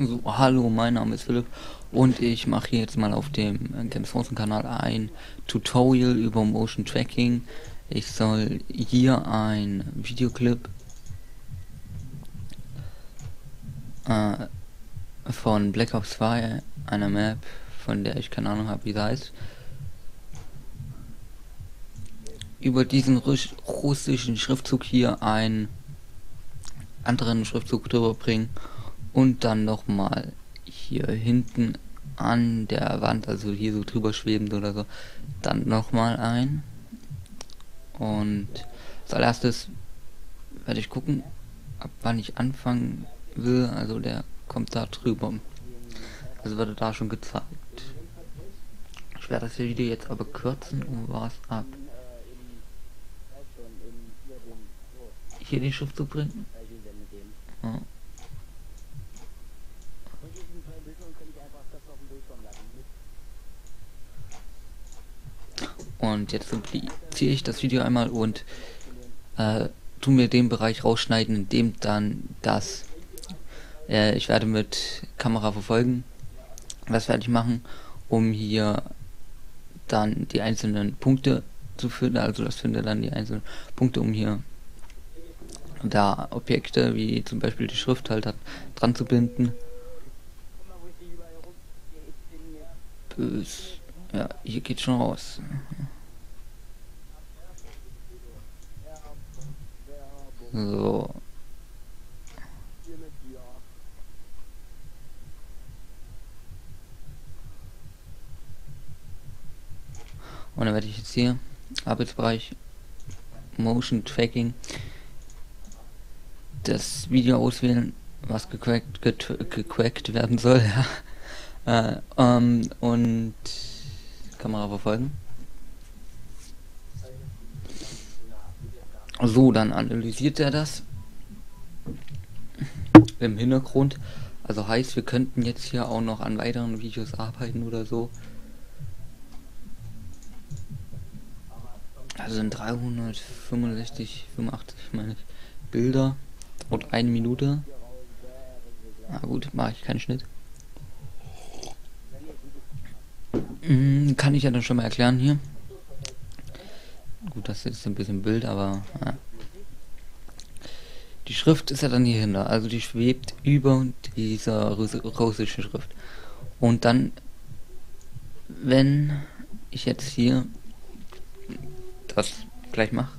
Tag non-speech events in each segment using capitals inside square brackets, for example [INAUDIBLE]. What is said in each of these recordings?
So, hallo, mein Name ist Philipp und ich mache jetzt mal auf dem äh, Games Forsen Kanal ein Tutorial über Motion Tracking. Ich soll hier ein Videoclip äh, von Black Ops 2, einer Map, von der ich keine Ahnung habe, wie sie heißt, über diesen russischen Schriftzug hier einen anderen Schriftzug drüber bringen und dann noch mal hier hinten an der Wand, also hier so drüber schwebend oder so, dann noch mal ein. Und als allererstes werde ich gucken, ab wann ich anfangen will. Also der kommt da drüber. Also wird da schon gezeigt. Ich werde das Video jetzt aber kürzen und was ab. Hier den Schrift zu bringen. Ja. Und jetzt ziehe ich das Video einmal und äh, tu mir den Bereich rausschneiden, in dem dann das äh, ich werde mit Kamera verfolgen. Das werde ich machen, um hier dann die einzelnen Punkte zu finden. Also das finde dann die einzelnen Punkte, um hier da Objekte wie zum Beispiel die Schrift halt dran zu binden. Bös. Ja, hier geht schon raus. So. Und dann werde ich jetzt hier Arbeitsbereich Motion Tracking das Video auswählen, was gecrackt, gecrackt werden soll. [LAUGHS] Ja. Äh, ähm, und Kamera verfolgen. So, dann analysiert er das im Hintergrund. Also heißt, wir könnten jetzt hier auch noch an weiteren Videos arbeiten oder so. Also sind 365, 85 meine ich, Bilder und eine Minute. Na gut, mache ich keinen Schnitt. Hm, kann ich ja dann schon mal erklären hier. Gut, das ist ein bisschen Bild, aber ja. die Schrift ist ja dann hier hinter, also die schwebt über dieser russischen Schrift. Und dann, wenn ich jetzt hier das gleich mache,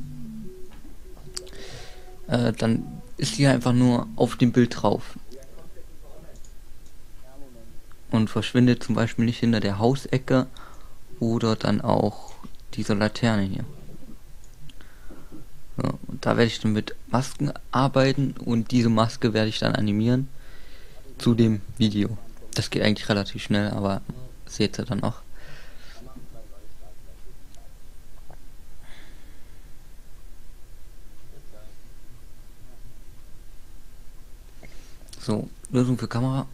äh, dann ist hier einfach nur auf dem Bild drauf und verschwindet zum Beispiel nicht hinter der Hausecke oder dann auch dieser Laterne hier. Und da werde ich dann mit Masken arbeiten und diese Maske werde ich dann animieren zu dem Video. Das geht eigentlich relativ schnell, aber seht ihr dann auch. So, Lösung für Kamera.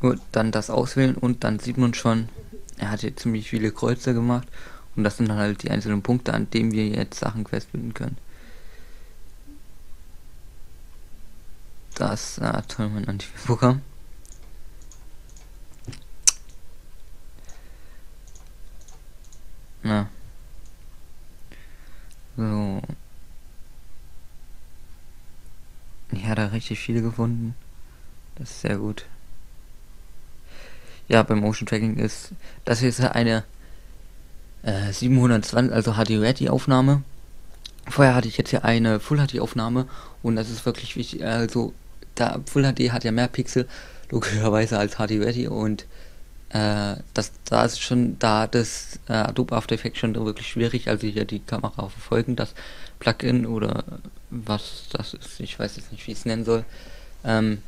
Gut, dann das auswählen und dann sieht man schon, er hat hier ziemlich viele Kreuze gemacht und das sind dann halt die einzelnen Punkte, an denen wir jetzt Sachen festbinden können. Das, ah, toll, mein Antivirenprogramm. Na. So. Ich hatte richtig viele gefunden. Das ist sehr gut. Ja, beim Motion Tracking ist das ist eine 720, äh, also HD Ready Aufnahme. Vorher hatte ich jetzt hier eine Full HD Aufnahme und das ist wirklich wichtig. Also da Full HD hat ja mehr Pixel [LAUGHS] logischerweise als HD Ready und äh, das da ist schon da das äh, Adobe After Effects schon wirklich schwierig, also hier die Kamera verfolgen, das Plugin oder was das ist, ich weiß jetzt nicht, wie ich es nennen soll, ähm,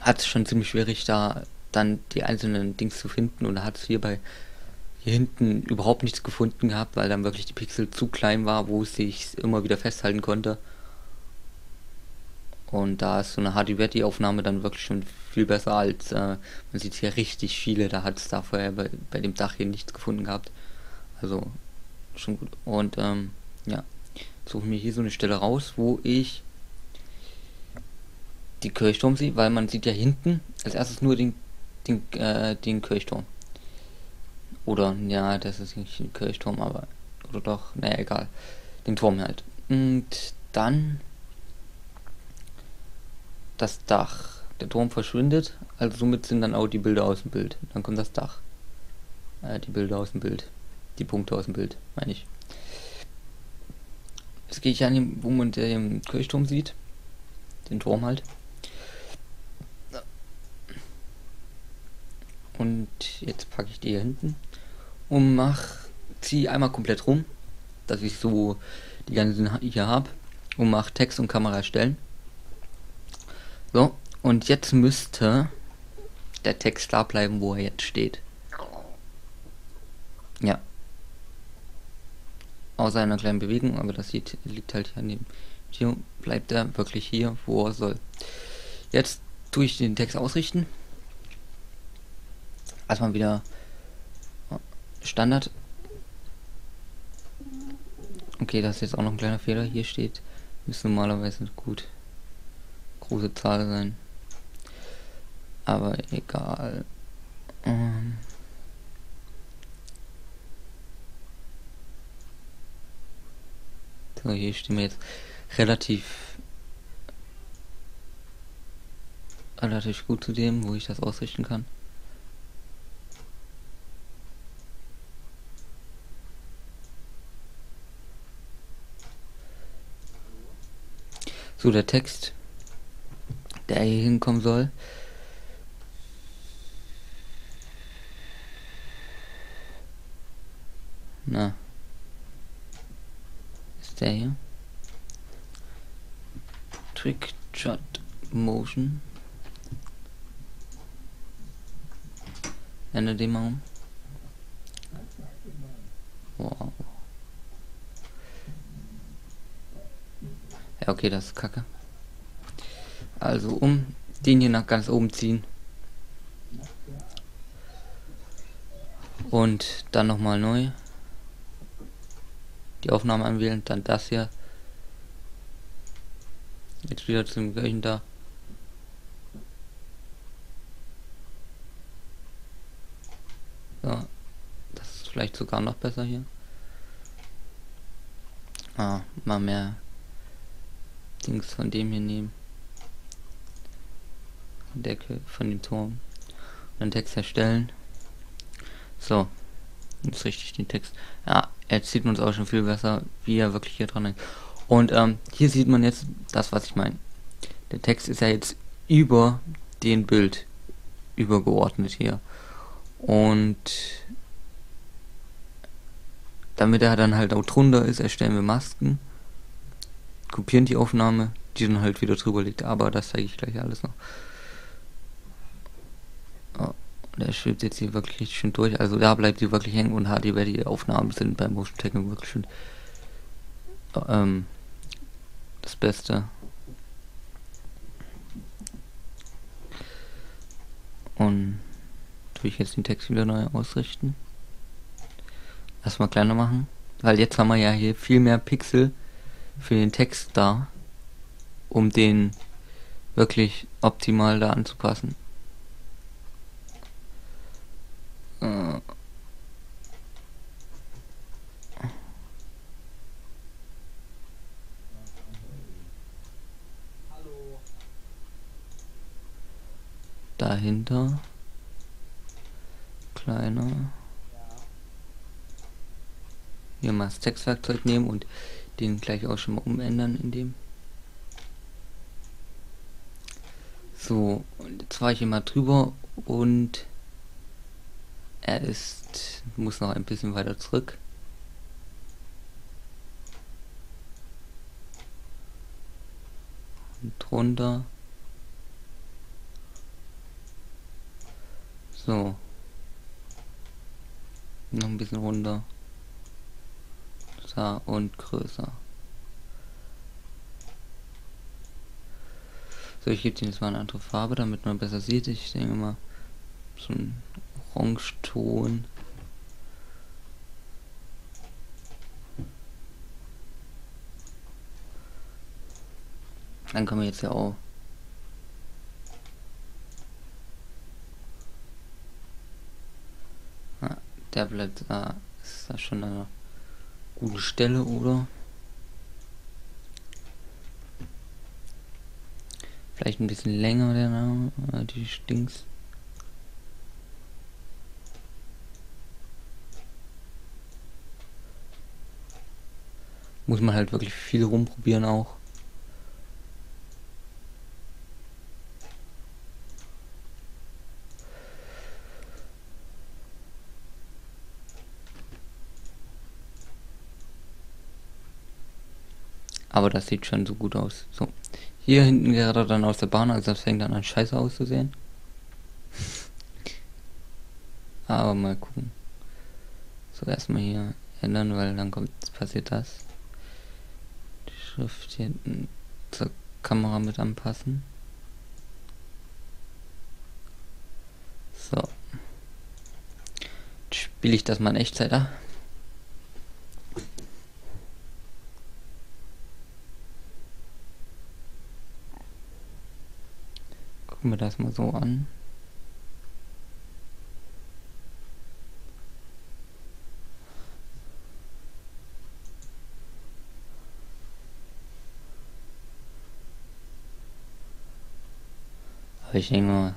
hat es schon ziemlich schwierig da dann die einzelnen Dings zu finden und hat es hier bei hier hinten überhaupt nichts gefunden gehabt, weil dann wirklich die Pixel zu klein war, wo es sich immer wieder festhalten konnte. Und da ist so eine HD Aufnahme dann wirklich schon viel besser als äh, man sieht hier richtig viele, da hat es da vorher bei, bei, dem Dach hier nichts gefunden gehabt. Also schon gut. Und ähm, ja, suche mir hier so eine Stelle raus, wo ich die Kirchturm sieht, weil man sieht ja hinten als erstes nur den, den, äh, den Kirchturm. Oder, ja, das ist nicht ein Kirchturm, aber, oder doch, naja, egal. Den Turm halt. Und dann das Dach. Der Turm verschwindet, also somit sind dann auch die Bilder aus dem Bild. Dann kommt das Dach. Äh, die Bilder aus dem Bild. Die Punkte aus dem Bild, meine ich. Jetzt gehe ich an dem, wo man den Kirchturm sieht. Den Turm halt. Und jetzt packe ich die hier hinten und mach ziehe einmal komplett rum, dass ich so die ganzen hier habe und mache Text und Kamera erstellen. So, und jetzt müsste der Text da bleiben, wo er jetzt steht. Ja. Außer einer kleinen Bewegung, aber das sieht, liegt halt hier dem Video. Bleibt er wirklich hier, wo er soll. Jetzt tue ich den Text ausrichten. Erstmal wieder Standard. Okay, das ist jetzt auch noch ein kleiner Fehler. Hier steht, müsste normalerweise gut große Zahl sein. Aber egal. Ähm so, hier stehen wir jetzt relativ relativ gut zu dem, wo ich das ausrichten kann. So, der Text, der hier hinkommen soll. Na. Ist der hier? Trick Shot Motion. Ende dem mal. Okay, das ist kacke. Also um den hier nach ganz oben ziehen. Und dann nochmal neu. Die Aufnahme anwählen, dann das hier. Jetzt wieder zum gleichen da. So. Das ist vielleicht sogar noch besser hier. Ah, mal mehr Dings von dem hier nehmen. Decke von dem Turm. Und dann Text erstellen. So. Jetzt richtig den Text. Ja, jetzt sieht man es auch schon viel besser, wie er wirklich hier dran ist. Und ähm, hier sieht man jetzt das, was ich meine. Der Text ist ja jetzt über den Bild übergeordnet hier. Und damit er dann halt auch drunter ist, erstellen wir Masken kopieren die Aufnahme, die dann halt wieder drüber liegt. Aber das zeige ich gleich alles noch. Oh, der schwebt jetzt hier wirklich schön durch. Also da bleibt die wirklich hängen und HD die Aufnahmen sind beim Motion Tagging wirklich schön ähm, das Beste. Und tue ich jetzt den Text wieder neu ausrichten. Erstmal kleiner machen. Weil jetzt haben wir ja hier viel mehr Pixel für den Text da, um den wirklich optimal da anzupassen. Äh. Dahinter kleiner hier mal das Textwerkzeug nehmen und den gleich auch schon mal umändern in dem. So, und jetzt war ich immer drüber und er ist, muss noch ein bisschen weiter zurück. Und drunter. So. Noch ein bisschen runter größer und größer. So, ich gebe ihm jetzt mal eine andere Farbe, damit man besser sieht. Ich denke mal, so ein Orangeton. Dann kann man jetzt ja auch der bleibt da. Ist da schon einer gute Stelle, oder? Vielleicht ein bisschen länger der Name, die Stinks. Muss man halt wirklich viel rumprobieren auch. Aber das sieht schon so gut aus. So. Hier hinten gerade dann aus der Bahn, also das fängt dann an scheiße auszusehen. [LAUGHS] Aber mal gucken. So, erstmal hier ändern, weil dann kommt, passiert das. Die Schrift hier hinten zur Kamera mit anpassen. So. Spiele ich das mal in Echtzeit ab. Gucken wir das mal so an. Aber ich denke mal,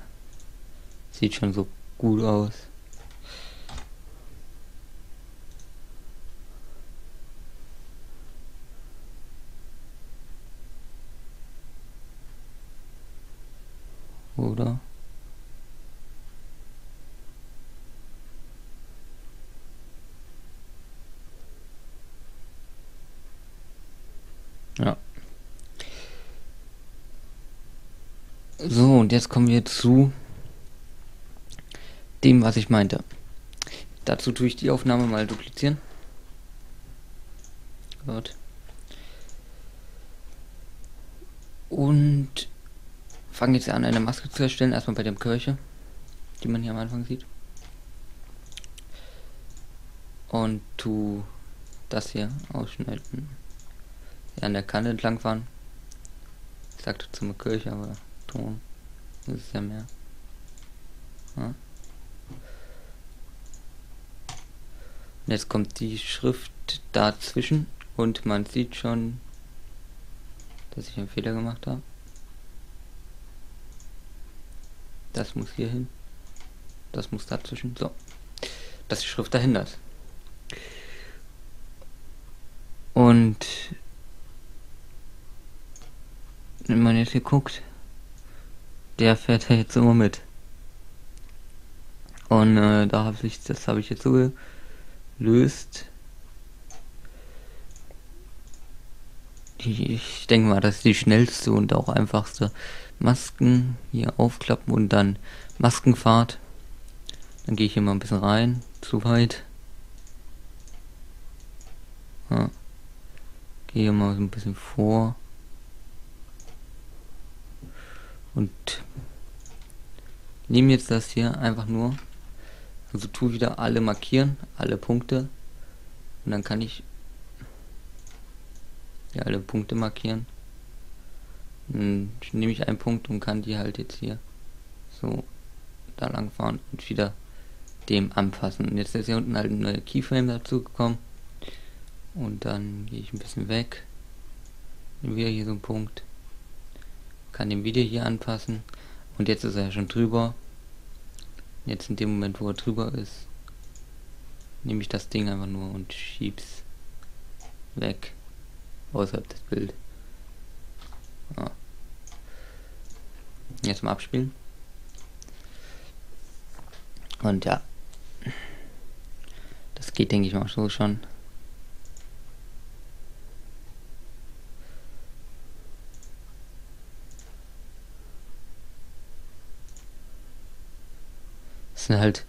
sieht schon so gut aus. oder? Ja. So, und jetzt kommen wir zu dem, was ich meinte. Dazu tue ich die Aufnahme mal duplizieren. Gut. Und fange jetzt an, eine Maske zu erstellen. Erstmal bei der Kirche, die man hier am Anfang sieht. Und tu das hier ausschneiden. Ja, an der Kante entlang fahren. Ich sagte zum Kirche, aber Ton. Das ist ja mehr. Ja. Jetzt kommt die Schrift dazwischen und man sieht schon, dass ich einen Fehler gemacht habe. Das muss hier hin. Das muss dazwischen. So. Dass die Schrift dahinter ist. Und wenn man jetzt hier guckt, der fährt ja jetzt immer mit. Und äh, da habe ich, das habe ich jetzt so gelöst. Ich denke mal, das ist die schnellste und auch einfachste Masken hier aufklappen und dann Maskenfahrt. Dann gehe ich hier mal ein bisschen rein, zu weit. Ja. Gehe mal so ein bisschen vor. Und nehme jetzt das hier einfach nur. Also tu wieder alle markieren, alle Punkte. Und dann kann ich ja alle Punkte markieren. Hm, nehme ich einen Punkt und kann die halt jetzt hier so da lang fahren und wieder dem anpassen. Und jetzt ist hier unten halt ein neuer Keyframe dazu gekommen. Und dann gehe ich ein bisschen weg. Wieder hier so einen Punkt. Kann den wieder hier anpassen. Und jetzt ist er schon drüber. Jetzt in dem Moment, wo er drüber ist, nehme ich das Ding einfach nur und schieb's weg. Außerhalb des Bildes. Ja. Jetzt mal abspielen. Und ja. Das geht, denke ich mal, so schon. Es sind halt.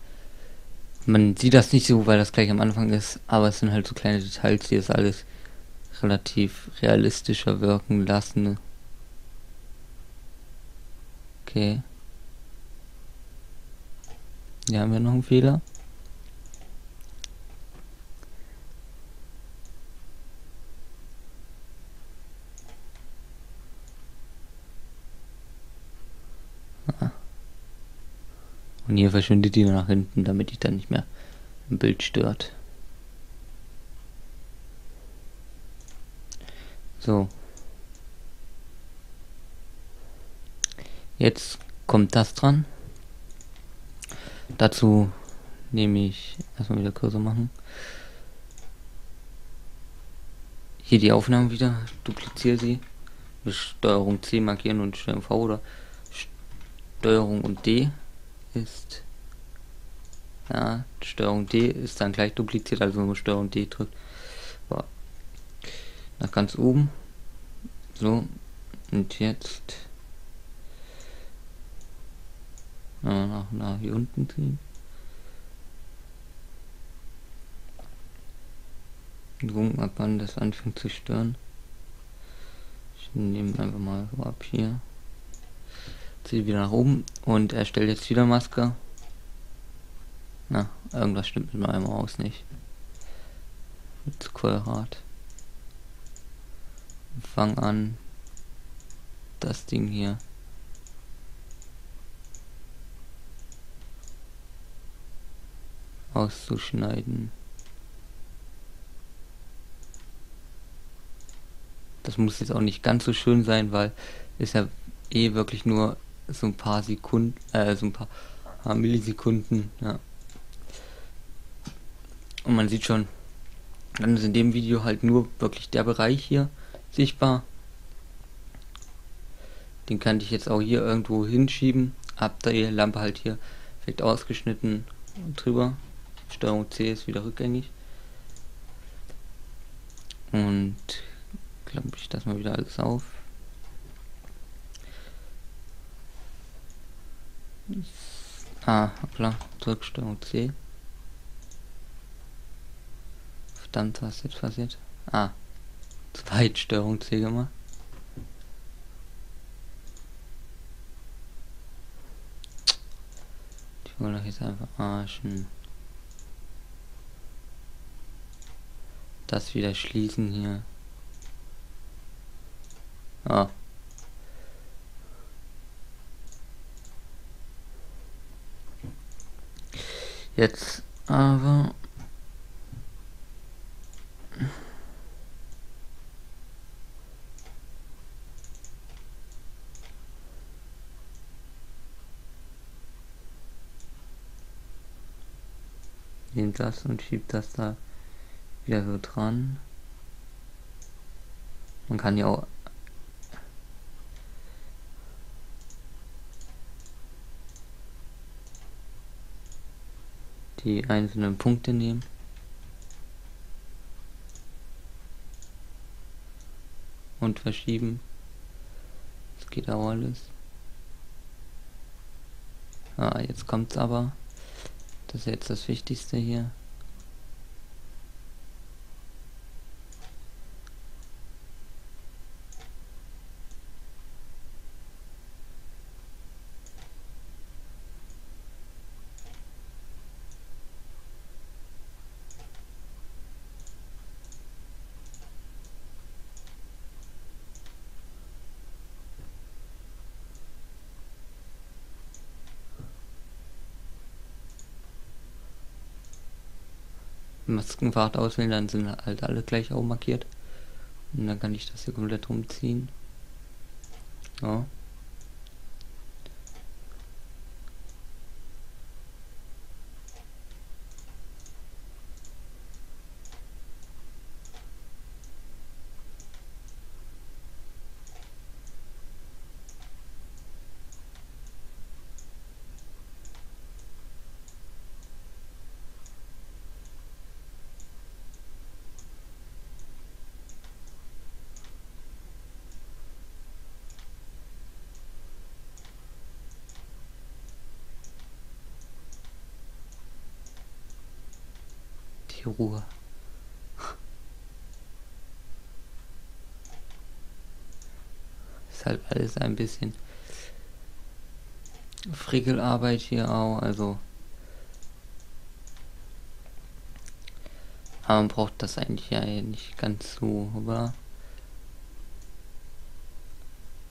Man sieht das nicht so, weil das gleich am Anfang ist, aber es sind halt so kleine Details, die das alles relativ realistischer wirken lassen. Okay. Hier haben wir noch einen Fehler. Und hier verschwindet die nach hinten, damit ich dann nicht mehr im Bild stört. So. Jetzt kommt das dran. Dazu nehme ich erstmal wieder Cursor machen. Hier die Aufnahme wieder, dupliziere sie. Mit Steuerung C markieren und Steuerung V oder Steuerung und D ist ja, Steuerung D ist dann gleich dupliziert, also wenn man Steuerung D drückt. Nach ganz oben. So. Und jetzt nach, nach hier unten ziehen. Gucken, ab wann das anfängt zu stören. Ich nehme einfach mal so ab hier. Ziehe wieder nach oben und erstelle jetzt wieder Maske. Na, irgendwas stimmt mit meinem Maus nicht. Mit Quadrat. Fang an. Das Ding hier. auszuschneiden. Das muss jetzt auch nicht ganz so schön sein, weil ist ja eh wirklich nur so ein paar Sekunden, äh, so ein paar Millisekunden, ja. Und man sieht schon, dann ist in dem Video halt nur wirklich der Bereich hier sichtbar. Den kann ich jetzt auch hier irgendwo hinschieben. Ab die Lampe halt hier vielleicht ausgeschnitten drüber. Steuerung C ist wieder rückgängig. Und klappe ich das mal wieder alles auf. Ah, klar, Drücksteuerung C. Verdammt, was jetzt passiert? Ah, Zweitsteuerung C gemacht. Ich wollte doch jetzt einfach arschen. Das wieder schließen hier. Ah. Jetzt aber nimmt das und schiebt das da wieder so dran. Man kann ja auch die einzelnen Punkte nehmen. Und verschieben. Das geht auch alles. Ah, jetzt kommt's aber. Das ist jetzt das Wichtigste hier. Maskenfahrt auswählen, dann sind halt alle gleich auch markiert. Und dann kann ich das hier komplett rumziehen. Ja. Die Ruhe. [LAUGHS] Ist halt alles ein bisschen Frickelarbeit hier auch, also aber man braucht das eigentlich ja nicht ganz so, oder?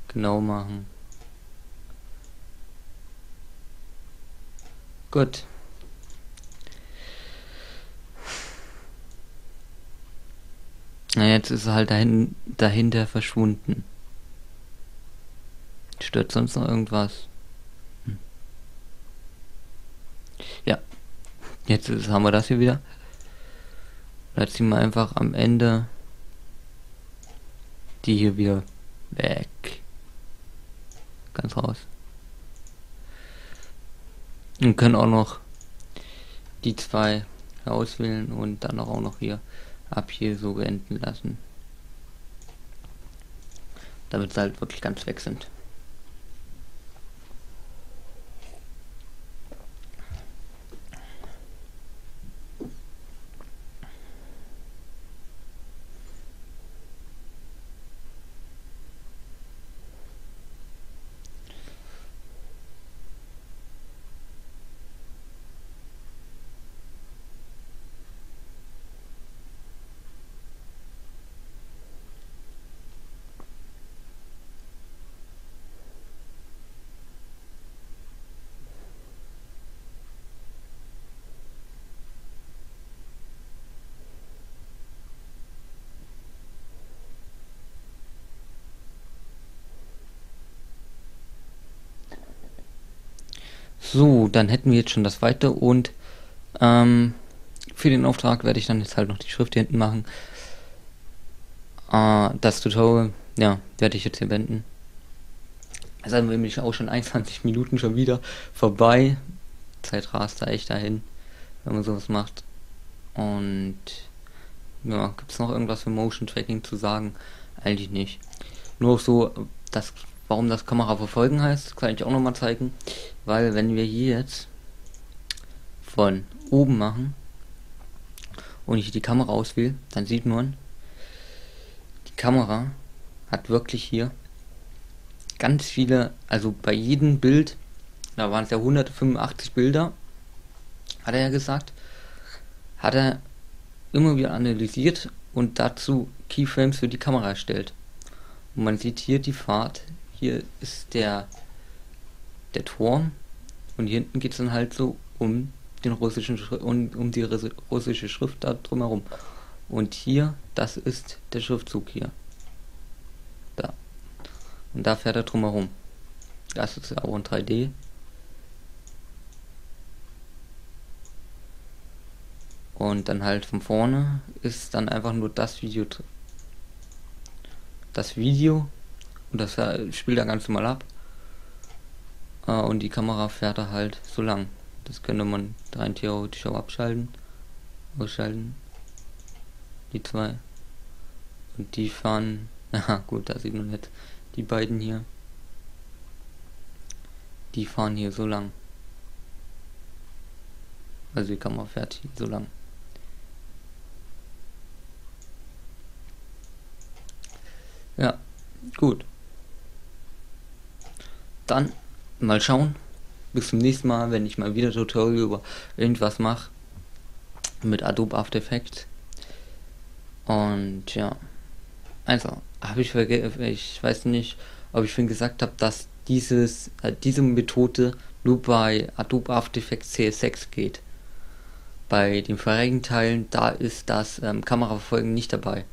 Genau machen. Na, jetzt ist er halt dahin, dahinter verschwunden. Stört sonst noch irgendwas? Hm. Ja. Jetzt ist, haben wir das hier wieder. Jetzt ziehen wir einfach am Ende die hier wieder weg. Ganz raus. Und können auch noch die zwei auswählen und dann auch noch hier ab hier so beenden lassen. Damit sie halt wirklich ganz weg sind. So, dann hätten wir jetzt schon das zweite und ähm, für den Auftrag werde ich dann jetzt halt noch die Schrift hier hinten machen. Äh, das Tutorial, ja, werde ich jetzt hier wenden. Also haben wir nämlich auch schon 21 Minuten schon wieder vorbei. Zeit rast da echt dahin, wenn man sowas macht. Und ja, gibt es noch irgendwas für Motion Tracking zu sagen? Eigentlich nicht. Nur so, das Warum das Kamera verfolgen heißt, kann ich auch noch mal zeigen. Weil wenn wir hier jetzt von oben machen und ich die Kamera auswähle, dann sieht man, die Kamera hat wirklich hier ganz viele, also bei jedem Bild, da waren es ja 185 Bilder, hat er ja gesagt, hat er immer wieder analysiert und dazu Keyframes für die Kamera erstellt. Und man sieht hier die Fahrt, hier ist der, der Turm und hier hinten geht es dann halt so um den russischen um, um die russische Schrift da drumherum. Und hier, das ist der Schriftzug hier. Da. Und da fährt er drumherum. Das ist auch in 3D. Und dann halt von vorne ist dann einfach nur das Video. Das Video und das spielt dann ganz normal ab. Äh, und die Kamera fährt da halt so lang. Das könnte man rein theoretisch auch abschalten. Ausschalten. Die zwei. Und die fahren. [LAUGHS] Ja gut, da sieht man jetzt die beiden hier. Die fahren hier so lang. Also die Kamera fährt hier so lang. Ja, gut dann mal schauen. Bis zum nächsten Mal, wenn ich mal wieder Tutorial über irgendwas mache. Mit Adobe After Effects. Und ja. Also, habe ich vergessen, ich weiß nicht, ob ich schon gesagt habe, dass dieses, äh, diese Methode nur bei Adobe After Effects CS6 geht. Bei den vorherigen Teilen, da ist das ähm, Kameraverfolgen nicht dabei.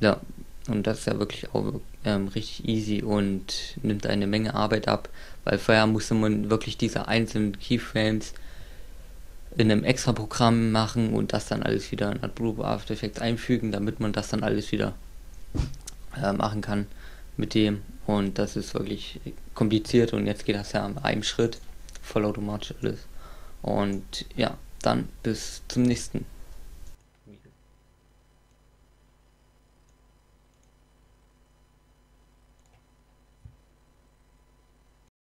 Ja, und das ist ja wirklich auch ähm, richtig easy und nimmt eine Menge Arbeit ab, weil vorher musste man wirklich diese einzelnen Keyframes in einem extra Programm machen und das dann alles wieder in Adobe After Effects einfügen, damit man das dann alles wieder äh, machen kann mit dem. Und das ist wirklich kompliziert und jetzt geht das ja in einem Schritt, vollautomatisch alles. Und ja, dann bis zum nächsten.